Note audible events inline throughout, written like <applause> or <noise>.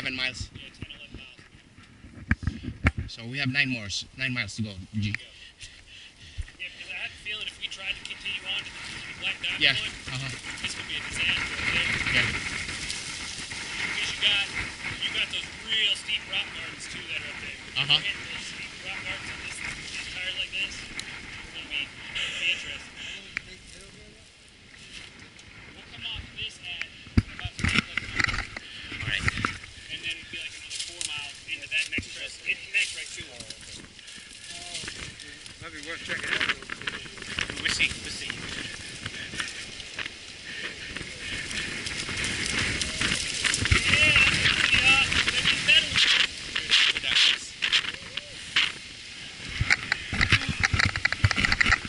11 miles. Yeah, 10, 11 miles. So we have nine more, nine miles to go. G. Yeah, because I had a feeling if we tried to continue on to the, Black Diamond Yeah. one, Uh-huh. this would be a disaster. Yeah. Because you got you got those real steep rock gardens too that are up there. Uh-huh. you hit those steep rock gardens on this these tires like this, it's gonna be, it's gonna be interesting. We'll come off this at about like, All right. and then it'd be like another four miles into that next crest. It connects right to it. Might be worth checking out. We'll see. We'll see. Yeah, yeah, maybe better.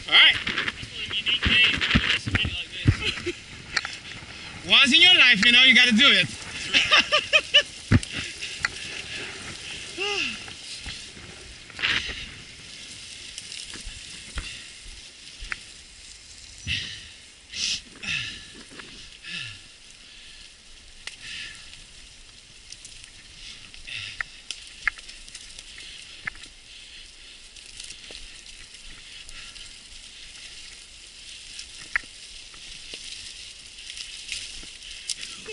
All right. That's one unique days when you listen to it like this. Once in your life, you know, you got to do it.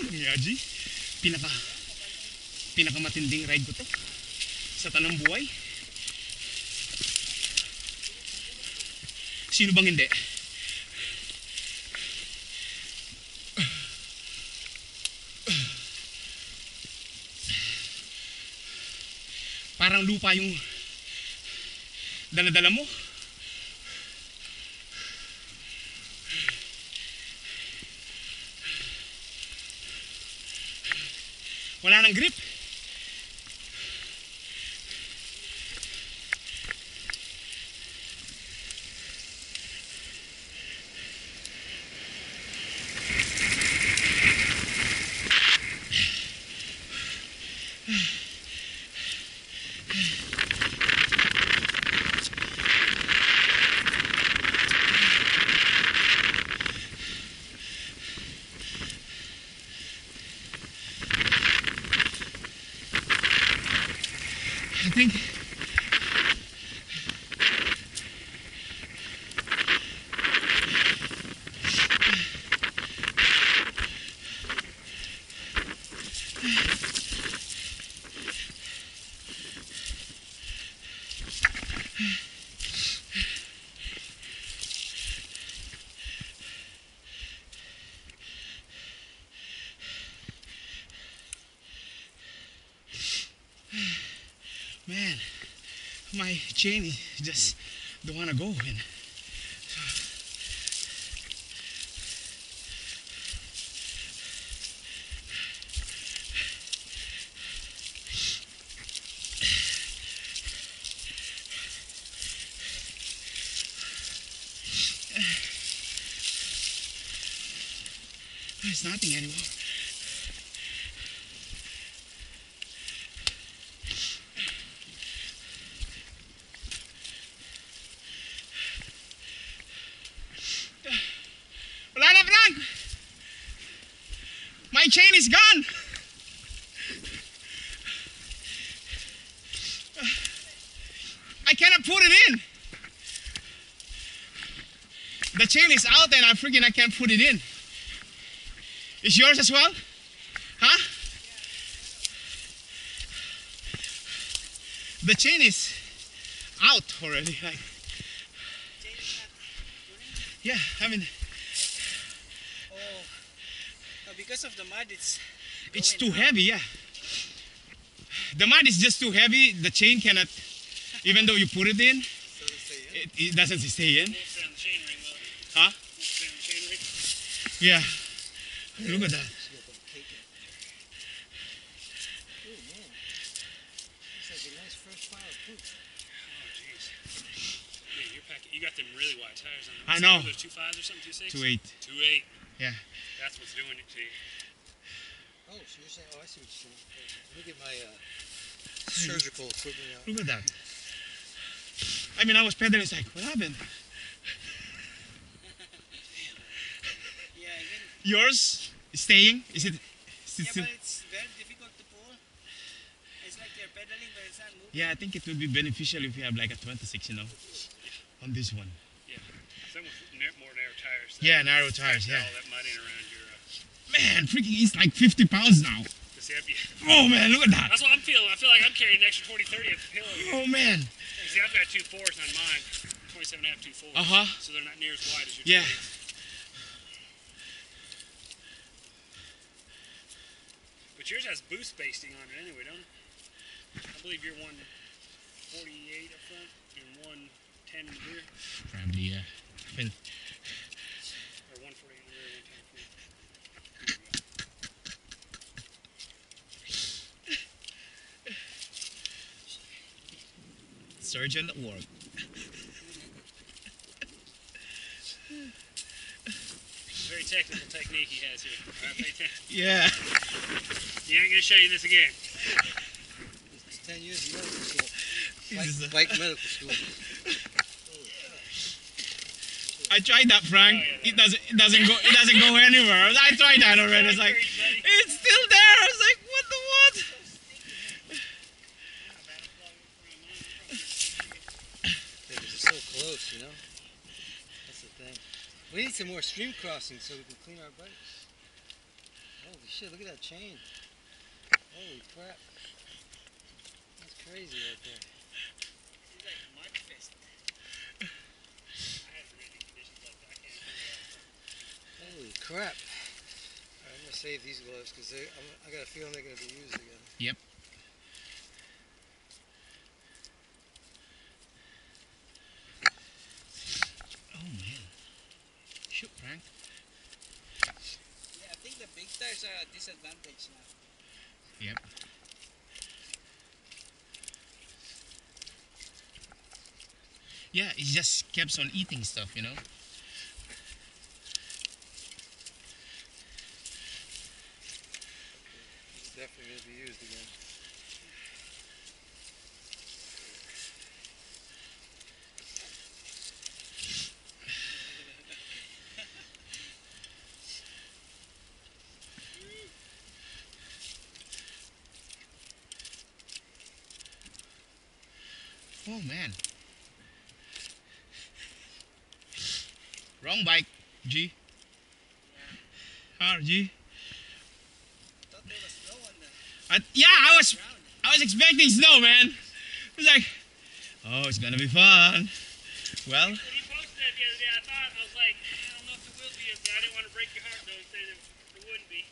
Yaji, pinaka pinakamatinding ride ko to sa tanang buhay. Sino bang hindi? Parang lupa yung dala-dala mo. Wala nang grip. Think man, my is just don't wanna go and There's nothing anymore. Wala na, Frank! My chain is gone! I cannot put it in! The chain is out and I'm freaking I can't put it in. Is yours as well? Huh? The chain is out already. Like, yeah, I mean, because of the mud, it's it's too up. heavy, yeah. The mud is just too heavy. The chain cannot, even though you put it in, it, it doesn't stay in. Won't stay on the chain ring, will it? Huh? Won't stay on the chain ring. Yeah. Look at that. Oh man, it's like a nice fresh pile of. Oh, jeez. Yeah, you're packing. You got them really wide tires on them. I know. Two fives or something, two six. Two eight. Two eight. Yeah. That's what's doing it to you. Oh, so you're saying? Oh, I see what you're saying. Let me get my uh, surgical equipment out. Look at that. I mean, I was pedaling. It's like, what happened? Yeah, even, Yours is staying? Is it? Is it yeah, still? but it's very difficult to pull. It's like you're pedaling by the sun. Move. Yeah, I think it would be beneficial if you have like a 26, you know, on this one. Yeah, some with na- more narrow tires. Yeah, narrow tires. Yeah. All that mudding around your. Man, freaking, he's like 50 pounds now. to see, I'd be- Oh man, look at that. that's what I'm feeling. I feel like I'm carrying an extra 20, 30 up the hill. Oh man. See, I've got two fours on mine. 27 and a half, two fours. Uh huh. So they're not near as wide as your Yeah. 28s. But yours has boost basting on it anyway, don't it? I believe you're 148 up front and 110 in the rear. Probably yeah. Been- Or 148 in the rear, 110 in the front. Surgeon at work. Very technical technique he has here. All right. Yeah. He ain't gonna show you this again. It's 10 years of medical school. This is a- Bike, bike medical school. I tried that, Frank. Oh, yeah, It doesn't. It doesn't go. It doesn't go anywhere. I tried that already. It's like it's still there. I was like, what the what? Because it's so you know? That's the thing. We need some more stream crossings so we can clean our bikes. Holy shit, look at that chain. Holy crap. That's crazy right there. It's like mud fest. Holy crap. Alright, I'm going to save these gloves because I got a feeling they're going to be used again. Yep. Oh man. Shoot, Frank. Yeah, I think the big tires are a disadvantage now. Yep. Yeah, it just keeps on eating stuff, you know. It's definitely going to be used again. Oh man. Wrong bike, G. G? Snow on the I, yeah, I was. I was expecting snow, man. It was like, oh, it's gonna be fun. Well, When you posted that the other day, I thought, I was like, I don't know if it will be, but I didn't want to break your heart, though, and say that it wouldn't be.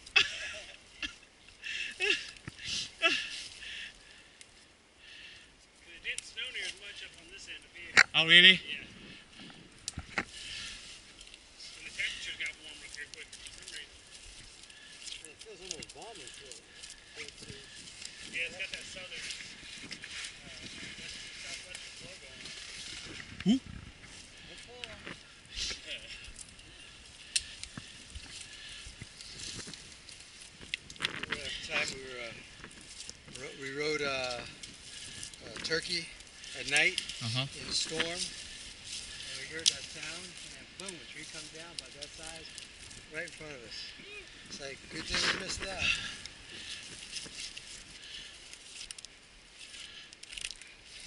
Because it didn't snow near as much up on this end of here. Oh really? Yeah. And the temperatures got warm up here quick for some reason. It feels almost balmy too. Yeah, it's got that southern, uh, west, southwestern flow going. Remember that time we were, uh, ro- we rode uh, uh, Turkey at night Uh huh. in a storm, and we heard that sound, and boom, a tree comes down by that size, right in front of us. It's like, good thing we missed that.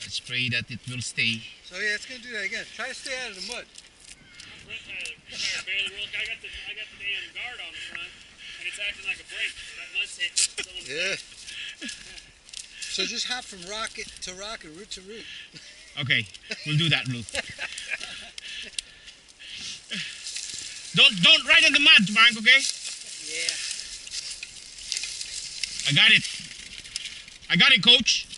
Let's pray that it will stay. So yeah, it's gonna do that again. Try to stay out of the mud. Front tire, front tire barely rolled. I got the, I got the damn guard on the front, and it's acting like a brake. That mud's hitting. Someone's Yeah. So just hop from rocket to rocket, root to root. <laughs> Okay, we'll do that, Blue. don't don't ride in the mud, Frank. Okay? Yeah. I got it. I got it, Coach.